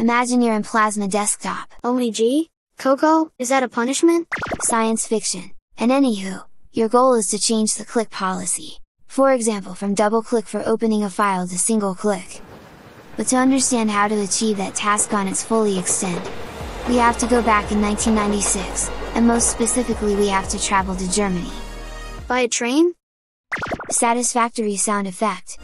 Imagine you're in Plasma Desktop. Only G? Coco, is that a punishment? Science fiction. And anywho, your goal is to change the click policy. For example from double click for opening a file to single click. But to understand how to achieve that task on its fully extent, we have to go back in 1996, and most specifically we have to travel to Germany. By a train? Satisfactory sound effect.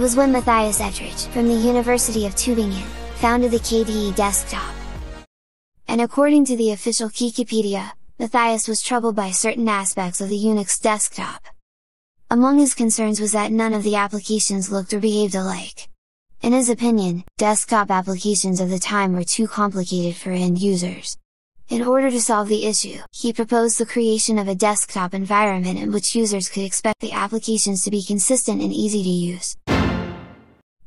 It was when Matthias Ettrich, from the University of Tübingen, founded the KDE desktop. And according to the official Wikipedia, Matthias was troubled by certain aspects of the Unix desktop. Among his concerns was that none of the applications looked or behaved alike. In his opinion, desktop applications of the time were too complicated for end users. In order to solve the issue, he proposed the creation of a desktop environment in which users could expect the applications to be consistent and easy to use.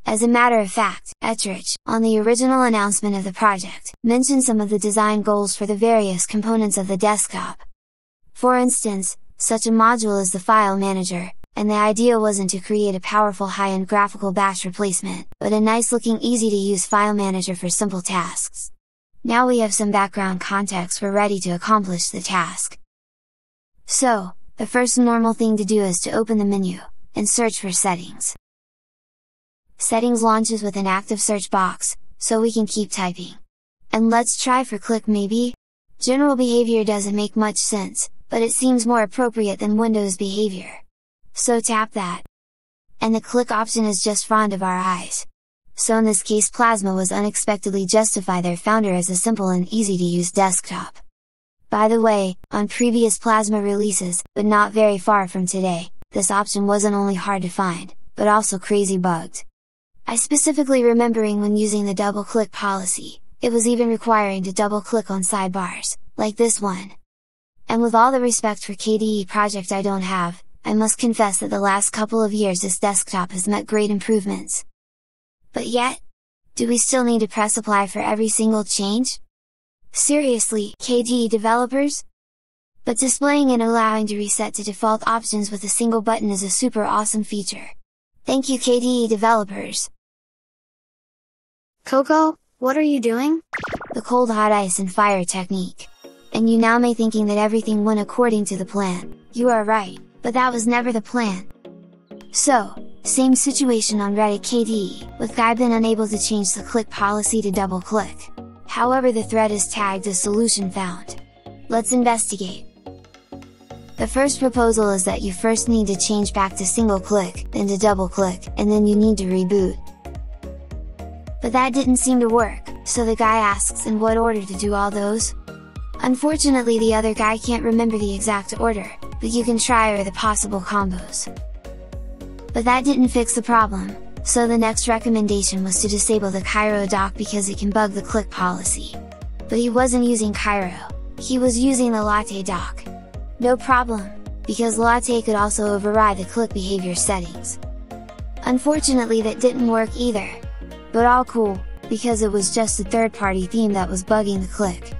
As a matter of fact, Ettrich, on the original announcement of the project, mentioned some of the design goals for the various components of the desktop. For instance, such a module is the file manager, and the idea wasn't to create a powerful high-end graphical bash replacement, but a nice looking easy to use file manager for simple tasks. Now we have some background context we're ready to accomplish the task. So, the first normal thing to do is to open the menu, and search for settings. Settings launches with an active search box, so we can keep typing. And let's try for click maybe? General behavior doesn't make much sense, but it seems more appropriate than Windows behavior. So tap that. And the click option is just fond of our eyes. So in this case Plasma was unexpectedly justify their founder as a simple and easy to use desktop. By the way, on previous Plasma releases, but not very far from today, this option wasn't only hard to find, but also crazy bugged. I specifically remembering when using the double click policy, it was even requiring to double click on sidebars, like this one. And with all the respect for KDE project I don't have, I must confess that the last couple of years this desktop has met great improvements. But yet, do we still need to press apply for every single change? Seriously, KDE developers? But displaying and allowing to reset to default options with a single button is a super awesome feature. Thank you KDE developers! Coco, what are you doing? The cold hot ice and fire technique. And you now may thinking that everything went according to the plan, you are right, but that was never the plan. So, same situation on Reddit KDE, with guy been unable to change the click policy to double click. However the thread is tagged as solution found. Let's investigate. The first proposal is that you first need to change back to single click, then to double click, and then you need to reboot. But that didn't seem to work, so the guy asks in what order to do all those? Unfortunately the other guy can't remember the exact order, but you can try or the possible combos. But that didn't fix the problem, so the next recommendation was to disable the Cairo dock because it can bug the click policy. But he wasn't using Cairo, he was using the Latte dock. No problem, because Latte could also override the click behavior settings. Unfortunately that didn't work either. But all cool, because it was just a third party theme that was bugging the click.